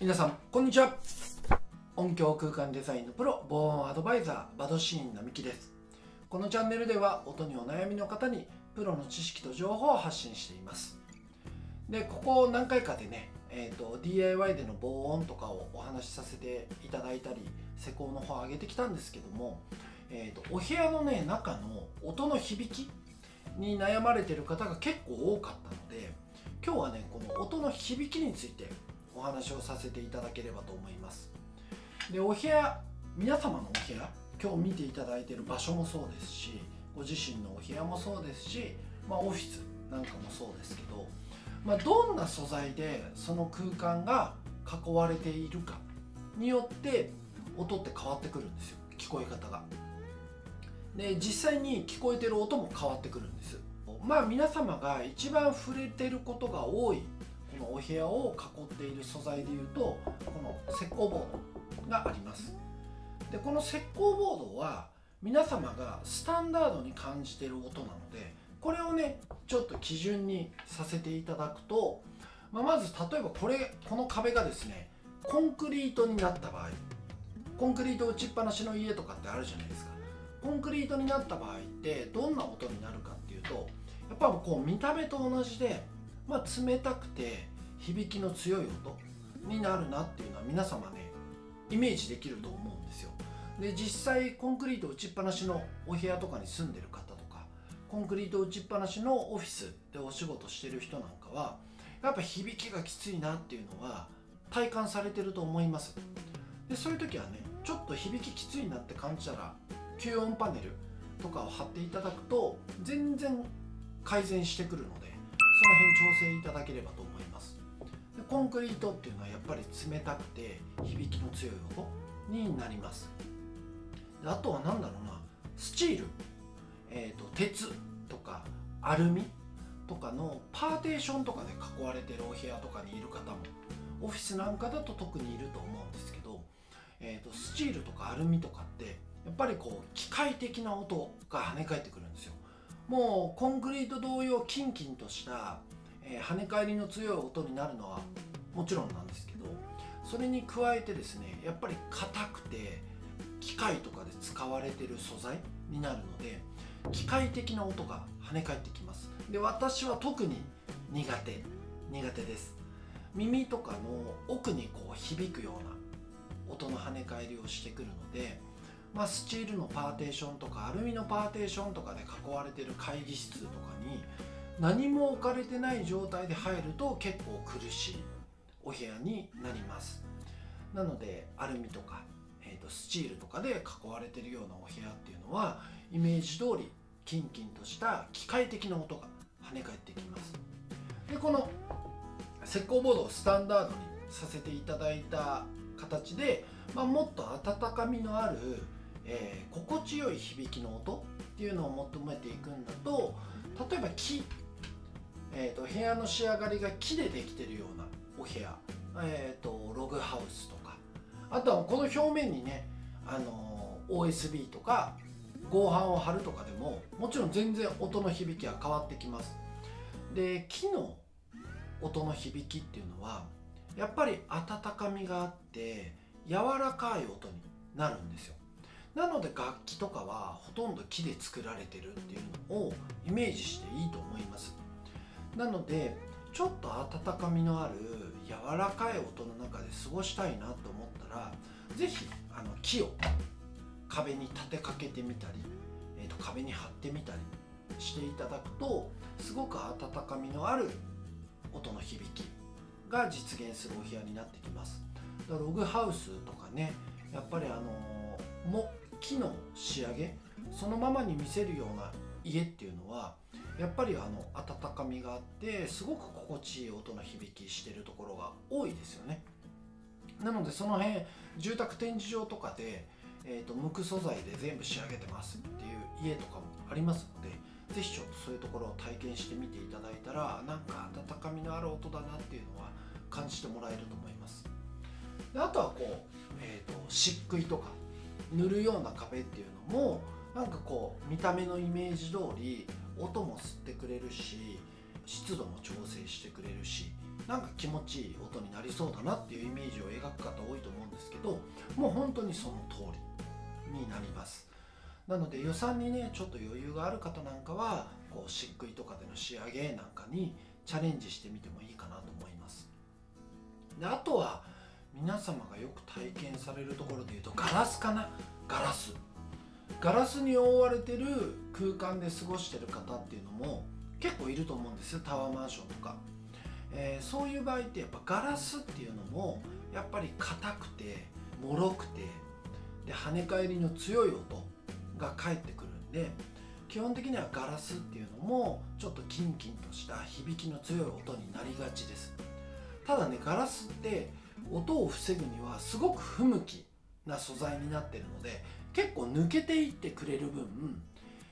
皆さんこんにちは。音響空間デザインのプロ防音アドバイザーバドシーン並木です。このチャンネルでは音にお悩みの方にプロの知識と情報を発信しています。でここ何回かでね、えーと、DIY での防音とかをお話しさせていただいたり施工の方を上げてきたんですけども、えーと、お部屋のね中の音の響きに悩まれてる方が結構多かったので今日はねこの音の響きについてお話をさせていただければと思います。でお部屋皆様のお部屋今日見ていただいている場所もそうですしご自身のお部屋もそうですし、まあ、オフィスなんかもそうですけど、まあ、どんな素材でその空間が囲われているかによって音って変わってくるんですよ。聞こえ方が。で実際に聞こえてる音も変わってくるんです。まあ皆様が一番触れてることが多いこのお部屋を囲っている素材でいうとこの石膏ボードがあります。でこの石膏ボードは皆様がスタンダードに感じてる音なのでこれをねちょっと基準にさせていただくと、まあ、まず例えばこれこの壁がですねコンクリートになった場合コンクリート打ちっぱなしの家とかってあるじゃないですか。コンクリートになった場合ってどんな音になるかっていうとやっぱこう見た目と同じでまあ、冷たくて響きの強い音になるなっていうのは皆様ねイメージできると思うんですよ。で実際コンクリート打ちっぱなしのお部屋とかに住んでる方とかコンクリート打ちっぱなしのオフィスでお仕事してる人なんかはやっぱ響きがきついなっていうのは体感されてると思います。でそういう時はねちょっと響ききついなって感じたら吸音パネルとかを貼っていただくと全然改善してくるのでその辺調整いただければと思います。でコンクリートっていうのはやっぱり冷たくて響きの強い音になります。あとは何だろうなスチール、えーと、鉄とかアルミとかのパーテーションとかで囲われてるお部屋とかにいる方もオフィスなんかだと特にいると思うんですけど、えーとスチールとかアルミとかってやっぱりこう機械的な音が跳ね返ってくるんですよ。もうコンクリート同様キンキンとした、えー、跳ね返りの強い音になるのはもちろんなんですけどそれに加えてですねやっぱり硬くて機械とかで使われてる素材になるので機械的な音が跳ね返ってきます。で私は特に苦手苦手です。耳とかの奥にこう響くような音の跳ね返りをしてくるのでまあ、スチールのパーテーションとかアルミのパーテーションとかで囲われてる会議室とかに何も置かれてない状態で入ると結構苦しいお部屋になります。なのでアルミとか、えー、とスチールとかで囲われてるようなお部屋っていうのはイメージ通りキンキンとした機械的な音が跳ね返ってきます。でこの石膏ボードをスタンダードにさせていただいた形で、まあ、もっと温かみのあるえー、心地よい響きの音っていうのを求めていくんだと例えば木、えーと、部屋の仕上がりが木でできてるようなお部屋、えーと、ログハウスとかあとはこの表面にね、あのー、OSB とか合板を貼るとかでももちろん全然音の響きは変わってきます。で木の音の響きっていうのはやっぱり温かみがあって柔らかい音になるんですよ。なので楽器とかはほとんど木で作られてるっていうのをイメージしていいと思います。なのでちょっと温かみのある柔らかい音の中で過ごしたいなと思ったら是非木を壁に立てかけてみたり、えー、と壁に貼ってみたりしていただくとすごく温かみのある音の響きが実現するお部屋になってきます。ログハウスとかねやっぱりあのも木の仕上げそのままに見せるような家っていうのはやっぱりあの温かみがあってすごく心地いい音の響きしてるところが多いですよね。なのでその辺住宅展示場とかで、えーと、無垢素材で全部仕上げてますっていう家とかもありますので是非ちょっとそういうところを体験してみていただいたらなんか温かみのある音だなっていうのは感じてもらえると思います。であとはこう、えーと漆喰とか。塗るような壁っていうのもなんかこう見た目のイメージ通り音も吸ってくれるし湿度も調整してくれるしなんか気持ちいい音になりそうだなっていうイメージを描く方多いと思うんですけどもう本当にその通りになります。なので予算にねちょっと余裕がある方なんかはこう漆喰とかでの仕上げなんかにチャレンジしてみてもいいかなと思います。であとは皆様がよく体験されるところでいうとガラスかな？ガラス。ガラスに覆われてる空間で過ごしてる方っていうのも結構いると思うんですよ。タワーマンションとか、えー、そういう場合ってやっぱガラスっていうのもやっぱり硬くて脆くてで跳ね返りの強い音が返ってくるんで基本的にはガラスっていうのもちょっとキンキンとした響きの強い音になりがちです。ただねガラスって音を防ぐにはすごく不向きな素材になってるので結構抜けていってくれる分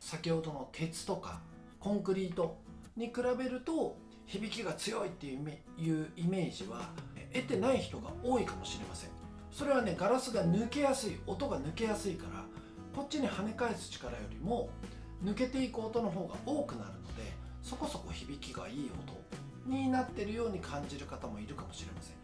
先ほどの鉄とかコンクリートに比べると響きが強いっていうイメージは得てない人が多いかもしれません。それはねガラスが抜けやすい音が抜けやすいからこっちに跳ね返す力よりも抜けていく音の方が多くなるのでそこそこ響きがいい音になってるように感じる方もいるかもしれません。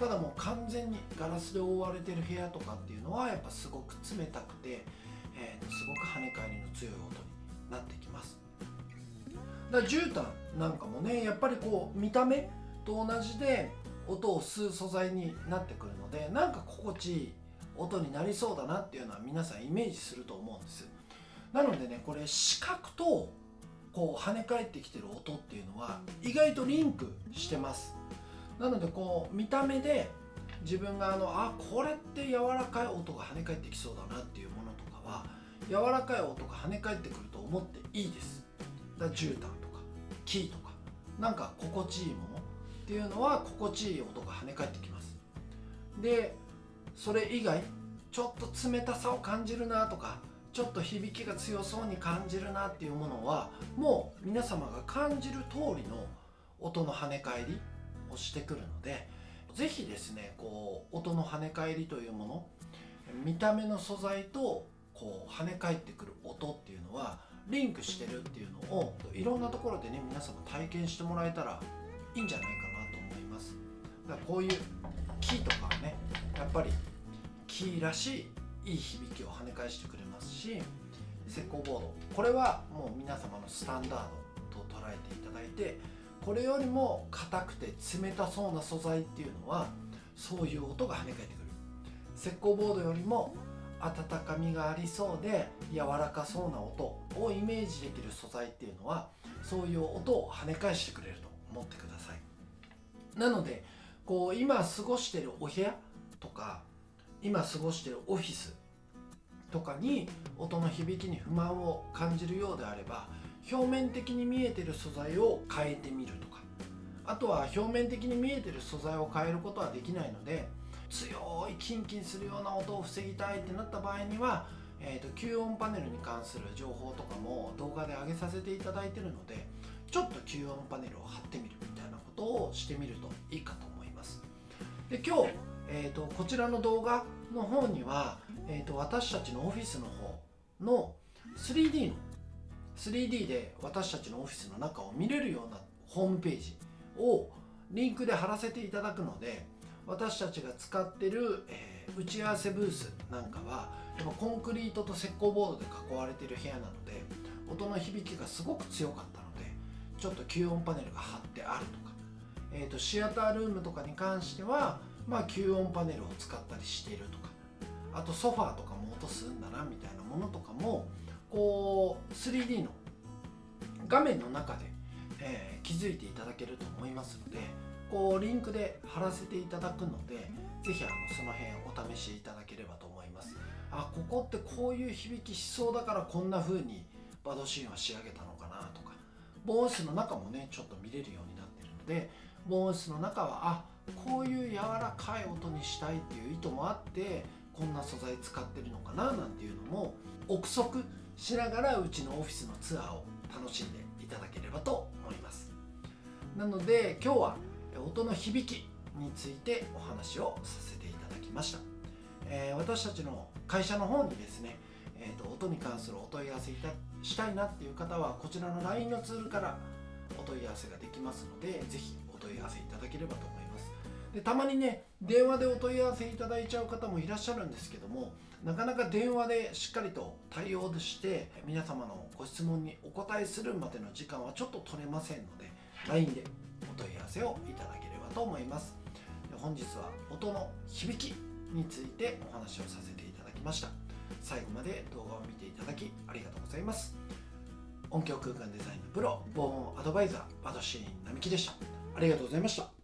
ただもう完全にガラスで覆われてる部屋とかっていうのはやっぱすごく冷たくて、えー、すごく跳ね返りの強い音になってきます。だ絨毯なんかもねやっぱりこう見た目と同じで音を吸う素材になってくるのでなんか心地いい音になりそうだなっていうのは皆さんイメージすると思うんですなのでねこれ視覚とこう跳ね返ってきてる音っていうのは意外とリンクしてます。なのでこう見た目で自分があのあこれって柔らかい音が跳ね返ってきそうだなっていうものとかは柔らかい音が跳ね返ってくると思っていいです。だから絨毯とか木とかなんか心地いいものっていうのは心地いい音が跳ね返ってきます。でそれ以外ちょっと冷たさを感じるなとかちょっと響きが強そうに感じるなっていうものはもう皆様が感じる通りの音の跳ね返りをしてくるので是非ですねこう音の跳ね返りというもの見た目の素材とこう跳ね返ってくる音っていうのはリンクしてるっていうのをいろんなところでね皆様体験してもらえたらいいんじゃないかなと思います。だからこういう木とかはねやっぱり木らしいいい響きを跳ね返してくれますし石膏ボード。これはもう皆様のスタンダードと捉えていただいてこれよりも硬くて冷たそうな素材っていうのはそういう音が跳ね返ってくる。石膏ボードよりも温かみがありそうで柔らかそうな音をイメージできる素材っていうのはそういう音を跳ね返してくれると思ってください。なのでこう今過ごしてるお部屋とか今過ごしてるオフィスとかに音の響きに不満を感じるようであれば表面的に見えてる素材を変えてみるとか。あとは表面的に見えてる素材を変えることはできないので強いキンキンするような音を防ぎたいってなった場合には、えーと、吸音パネルに関する情報とかも動画で上げさせていただいてるのでちょっと吸音パネルを貼ってみるみたいなことをしてみるといいかと思います。で今日、えーと、こちらの動画の方には、えーと私たちのオフィスの方の 3D の 3D で私たちのオフィスの中を見れるようなホームページをリンクで貼らせていただくので私たちが使ってる、えー、打ち合わせブースなんかはやっぱコンクリートと石膏ボードで囲われてる部屋なので音の響きがすごく強かったのでちょっと吸音パネルが貼ってあるとか、えーと、シアタールームとかに関しては、まあ、吸音パネルを使ったりしているとかあとソファーとかも音すんだなみたいなものとかもこう 3D の画面の中で、えー、気づいていただけると思いますのでこうリンクで貼らせていただくので是非その辺お試しいただければと思います。あここってこういう響きしそうだからこんな風にバドシーンは仕上げたのかなとか防音室の中もねちょっと見れるようになってるので防音室の中はあこういう柔らかい音にしたいっていう意図もあってこんな素材使ってるのかななんていうのも憶測しながらうちのオフィスのツアーを楽しんでいただければと思います。なので今日は音の響きについてお話をさせていただきました、えー、私たちの会社の方にですね、えーと、音に関するお問い合わせいたしたいなっていう方はこちらの LINE のツールからお問い合わせができますので是非お問問い合わせいただければと思います。でたまにね電話でお問い合わせいただいちゃう方もいらっしゃるんですけどもなかなか電話でしっかりと対応して皆様のご質問にお答えするまでの時間はちょっと取れませんので LINE でお問い合わせをいただければと思います。で本日は音の響きについてお話をさせていただきました。最後まで動画を見ていただきありがとうございます。音響空間デザインのプロ防音アドバイザーバドシーン並木でした。ありがとうございました